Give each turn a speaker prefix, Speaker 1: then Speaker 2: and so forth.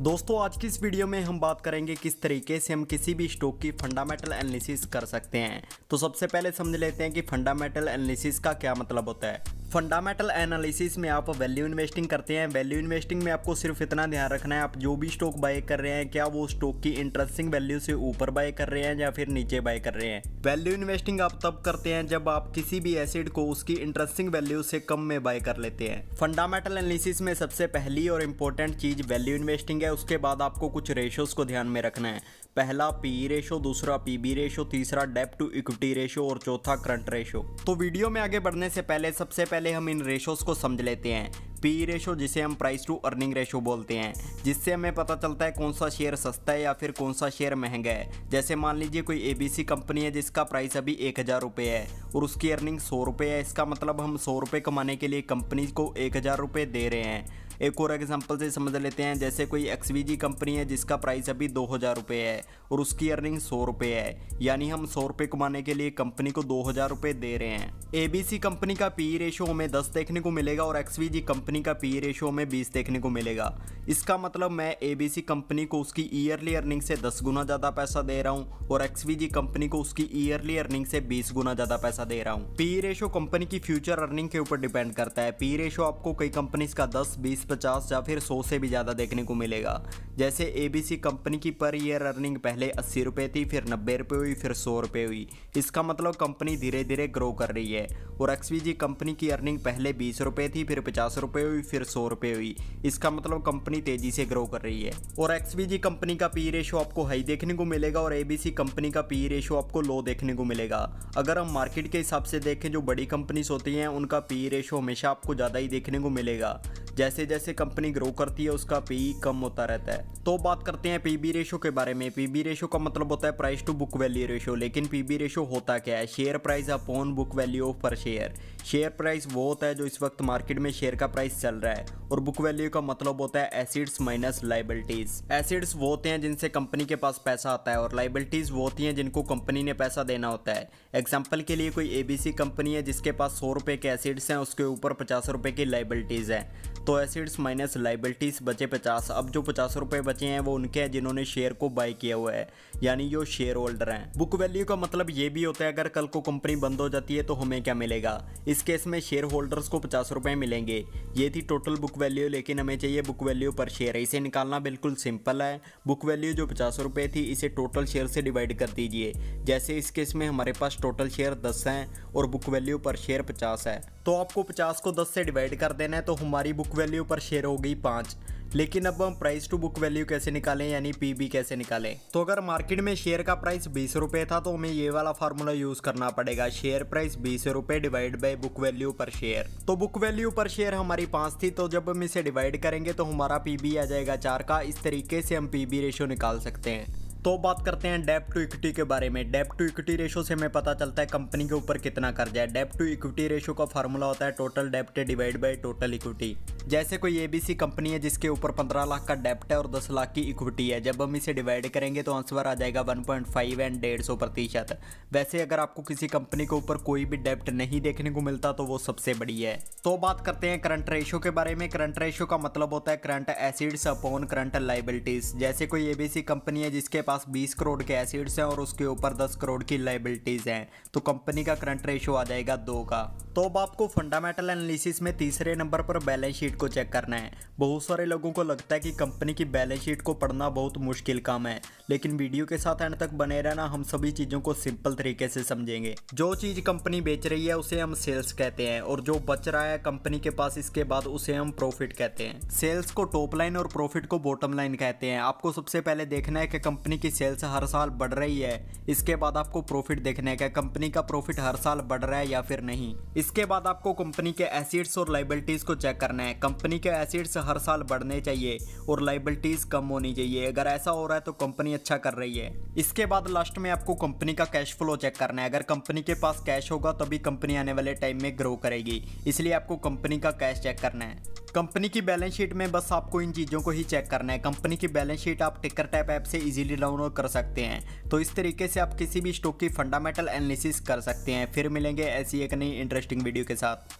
Speaker 1: दोस्तों, आज की इस वीडियो में हम बात करेंगे किस तरीके से हम किसी भी स्टॉक की फंडामेंटल एनालिसिस कर सकते हैं। तो सबसे पहले समझ लेते हैं कि फंडामेंटल एनालिसिस का क्या मतलब होता है। फंडामेंटल एनालिसिस में आप वैल्यू इन्वेस्टिंग करते हैं। वैल्यू इन्वेस्टिंग में आपको सिर्फ़ इतना ध्यान रखना है, आप जो भी स्टॉक बाय कर रहे हैं, क्या वो स्टॉक की इंटरेस्टिंग वैल्यू से ऊपर बाय कर रहे हैं या फिर नीचे बाय कर रहे हैं? वैल्यू इन्वेस्टिंग आप तब करते हैं जब आप किसी भी एसिड को उसकी इंटरेस्टिंग वैल्यू से कम में बाय कर लेते हैं। फंडामेंटल एनालिसिस में सबसे पहली और इंपॉर्टेंट चीज़ वैल्यू इन्वेस्टिंग है, उसके बाद आपको कुछ रेशोज को ध्यान में रखना है। पहला पी रेशो दूसरा पीबी रेशो तीसरा डेप टू इक्विटी रेशो और चौथा करंट रेशो तो वीडियो में आगे बढ़ने से पहले, सबसे पहले हम इन रेशोज को समझ लेते हैं। पी रेशो जिसे हम प्राइस टू अर्निंग रेशो बोलते हैं, जिससे हमें पता चलता है कौन सा शेयर सस्ता है या फिर कौन सा शेयर महँगा है। जैसे मान लीजिए कोई एबीसी कंपनी है, जिसका प्राइस अभी एक हज़ार रुपये है, और उसकी अर्निंग सौ रुपये है, इसका मतलब हम सौ रुपये कमाने के लिए कंपनी को एक हज़ार रुपये दे रहे हैं। एक और एग्ज़ाम्पल से समझ लेते हैं। जैसे कोई एक्सवीजी कंपनी है, जिसका प्राइस अभी दो हज़ार रुपये है और उसकी अर्निंग सौ रुपये है। यानी हम सौ रुपये कमाने के लिए कंपनी को दो हज़ार रुपये दे रहे हैं। एबीसी कंपनी का पी रेशो हमें दस देखने को मिलेगा और एक्सवीजी कंपनी का पी रेशो हमें बीस देखने को मिलेगा। इसका मतलब मैं एबीसी कंपनी को उसकी ईयरली अर्निंग से दस गुना ज़्यादा पैसा दे रहा हूँ और एक्सवीजी कंपनी को उसकी ईयरली अर्निंग से बीस गुना ज़्यादा पैसा दे रहा हूँ। पी रेशो कंपनी की फ्यूचर अर्निंग के ऊपर डिपेंड करता है। पी रेशो आपको कई कंपनीज़ का दस, बीस, पचास या फिर सौ से भी ज़्यादा देखने को मिलेगा। जैसे एबीसी कंपनी की पर ईयर अर्निंग पहले अस्सी रुपये थी, फिर नब्बे रुपये हुई, फिर सौ रुपये हुई। इसका मतलब कंपनी धीरे धीरे ग्रो कर रही है और एक्सवीजी कंपनी की अर्निंग पहले बीस रुपये थी, फिर पचास रुपये हुई, फिर सौ रुपये हुई। इसका मतलब कंपनी तेज़ी से ग्रो कर रही है। और एक्सवीजी कंपनी का पी रेशो आपको हाई देखने को मिलेगा और एबीसी कंपनी का पी रेशो आपको लो देखने को मिलेगा। अगर हम मार्केट के हिसाब से देखें, जो बड़ी कंपनीज़ होती हैं, उनका पी रेशो हमेशा आपको ज़्यादा ही देखने को मिलेगा। जैसे जैसे कंपनी ग्रो करती है, उसका पी कम होता रहता है। तो बात करते हैं पीबी रेशो के बारे में। पीबी रेशो का मतलब होता है price to book value ratio लेकिन पीबी रेशो होता क्या है? Share price upon book value per share share price वो होता है जो इस वक्त मार्केट में शेयर का प्राइस चल रहा है और बुक वैल्यू का मतलब होता है एसिड्स माइनस लाइबिलिटीज। एसिड्स वो होते हैं जिनसे कंपनी के पास पैसा आता है और लाइबिलिटीज वो होती हैं जिनको कंपनी ने पैसा देना होता है। एग्ज़ाम्पल के लिए कोई एबीसी कंपनी है जिसके पास सौ के एसिड्स हैं, उसके ऊपर पचास की लाइबिलिटीज है। तो एसिड्स माइनस लाइबिलिटीज बचे पचास। अब जो पचास बचे हैं वो उनके हैं जिन्होंने शेयर को बाय किया हुआ है, यानी जो शेयर होल्डर हैं। बुक वैल्यू का मतलब ये भी होता है, अगर कल को कंपनी बंद हो जाती है तो हमें क्या मिलेगा? इस केस में शेयर होल्डर्स को पचास रुपये मिलेंगे। ये थी टोटल बुक वैल्यू लेकिन हमें चाहिए बुक वैल्यू पर शेयर इसे निकालना बिल्कुल सिंपल है। बुक वैल्यू जो पचास रुपये थी, इसे टोटल शेयर से डिवाइड कर दीजिए। जैसे इस केस में हमारे पास टोटल शेयर दस हैं और बुक वैल्यू पर शेयर पचास है। तो आपको पचास को दस से डिवाइड कर देना है तो हमारी बुक वैल्यू पर शेयर हो गई पाँच। लेकिन अब हम प्राइस टू बुक वैल्यू कैसे निकालें, यानी पीबी कैसे निकालें? तो अगर मार्केट में शेयर का प्राइस बीस रुपये था तो हमें ये वाला फार्मूला यूज़ करना पड़ेगा। शेयर प्राइस बीस रुपये divide by book value per share तो बुक वैल्यू पर शेयर हमारी पाँच थी तो जब हम इसे डिवाइड करेंगे तो हमारा पीबी आ जाएगा चार का। इस तरीके से हम पीबी रेशियो निकाल सकते हैं। तो बात करते हैं डेप टू इक्विटी के बारे में। डेप टू इक्विटी रेशो से हमें पता चलता है कंपनी के ऊपर कितना कर्जा है। डेप टू इक्विटी रेशो का फार्मूला होता है टोटल डेप्ट डिवाइड बाय टोटल इक्विटी जैसे कोई एबीसी कंपनी है जिसके ऊपर 15 लाख का डेप्ट है और 10 लाख की इक्विटी है। जब हम इसे डिवाइड करेंगे तो आंसर आ जाएगा 1.5 एंड डेढ़ सौ प्रतिशत। वैसे अगर आपको किसी कंपनी के ऊपर कोई भी डेप्ट नहीं देखने को मिलता तो वो सबसे बड़ी है। तो बात करते हैं करंट रेशो के बारे में। करंट रेशो का मतलब होता है current assets upon current liabilities जैसे कोई एबीसी कंपनी है जिसके पास बीस करोड़ के एसिड्स हैं और उसके ऊपर दस करोड़ की लाइबिलिटीज हैं। तो कंपनी का करंट रेशो आ जाएगा दो का। तो अब आपको फंडामेंटल एनालिसिस में तीसरे नंबर पर बैलेंस शीट को चेक करना है। बहुत सारे लोगों को लगता है कि कंपनी की बैलेंस शीट को पढ़ना बहुत मुश्किल काम है। लेकिन वीडियो के साथ एंड तक बने रहना, हम सभी चीज़ों को सिंपल तरीके से समझेंगे। जो चीज़ कंपनी बेच रही है, उसे हम सेल्स कहते हैं। और जो बच रहा है कंपनी के पास, इसके बाद उसे हम प्रॉफिट कहते हैं। सेल्स को टॉप लाइन और प्रॉफिट को बॉटम लाइन कहते हैं। आपको सबसे पहले देखना है कि कंपनी की सेल्स हर साल बढ़ रही है। इसके बाद आपको प्रॉफिट देखना है कि कंपनी का प्रॉफिट हर साल बढ़ रहा है या फिर नहीं। इसके बाद आपको कंपनी के एसिड्स और लाइबिलिटीज को चेक करना है। कंपनी के एसिड्स हर साल बढ़ने चाहिए और लाइबिलिटीज कम होनी चाहिए। अगर ऐसा हो रहा है तो कंपनी अच्छा कर रही है। इसके बाद लास्ट में आपको कंपनी का कैश फ्लो चेक करना है। अगर कंपनी के पास कैश होगा, तभी कंपनी आने वाले टाइम में ग्रो करेगी। इसलिए आपको कंपनी का कैश चेक करना है। कंपनी की बैलेंस शीट में बस आपको इन चीज़ों को ही चेक करना है। कंपनी की बैलेंस शीट आप टिकर टैप ऐप से इजीली डाउनलोड कर सकते हैं। तो इस तरीके से आप किसी भी स्टॉक की फंडामेंटल एनालिसिस कर सकते हैं। फिर मिलेंगे ऐसी एक नई इंटरेस्टिंग वीडियो के साथ।